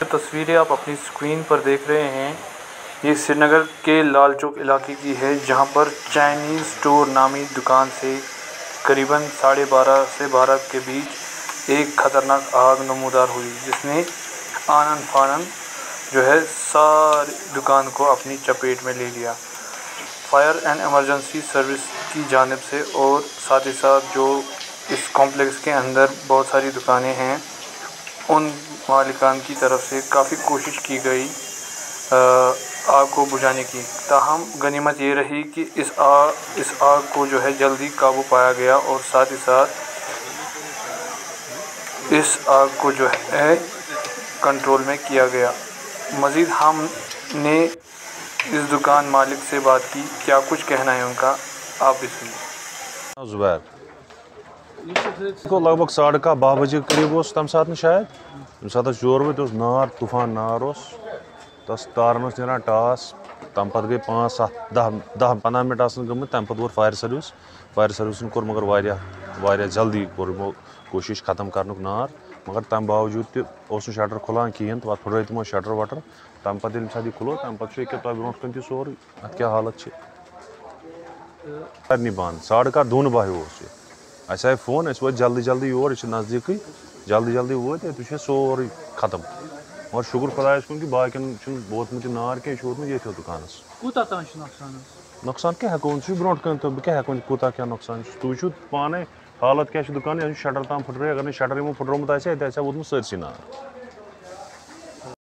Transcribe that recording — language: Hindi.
तस्वीरें आप अपनी स्क्रीन पर देख रहे हैं। ये श्रीनगर के लाल चौक इलाके की है, जहाँ पर चाइनीज़ स्टोर नामी दुकान से करीबन साढ़े बारह से बारह के बीच एक खतरनाक आग नमूदार हुई, जिसने आनन फानन जो है सारी दुकान को अपनी चपेट में ले लिया। फायर एंड एमरजेंसी सर्विस की जानब से और साथ ही साथ जो इस कॉम्प्लेक्स के अंदर बहुत सारी दुकानें हैं, उन मालिकान की तरफ़ से काफ़ी कोशिश की गई आग को बुझाने की। ताहम गनीमत ये रही कि इस आग इस आग को जो है जल्दी काबू पाया गया और साथ ही साथ इस आग को जो है कंट्रोल में किया गया। मज़ीद हमने इस दुकान मालिक से बात की, क्या कुछ कहना है उनका? आप भी सुनिए। जुबैर। लगभग साढ़े का बह बजे करीब उस तम सात शायद? तम सात वो नार तूफ़ान नार तस तारन नीरान टास तम पत गई पाँच सत्त दह दह पंद्रह मिनट आसन गमत तम वोत फायर सर्विस फायर सर्विसन कोर मगर वारियाह जल्दी कोर यमो कोशिश खत्म करनुक नार मगर तम बावजूद ति ओस शटर खुलान कहें तो पत तमो शटर वटर तम पत ये साथ खुलो तम यह तुम ब्रो कन सोर अत क्या हालत सारे बंद साढ़े कह दून बह उस फ़ोन अस वो जल्दी जल्दी योर यह नज़दीक जल्दी जल्दी वो सोरे खत्म मगर शुक्र खुद कुन कि बाकन वोतमुत नार कह वोतमुत ये दुकानस नुकसान क्या हेको ब्रो क्या हेको कूत क्या नुकसान तुम पान हालत क्या दुकान शटर ताम फुटरे अगर शटर यमो फुटरोमुत वो सरसि नार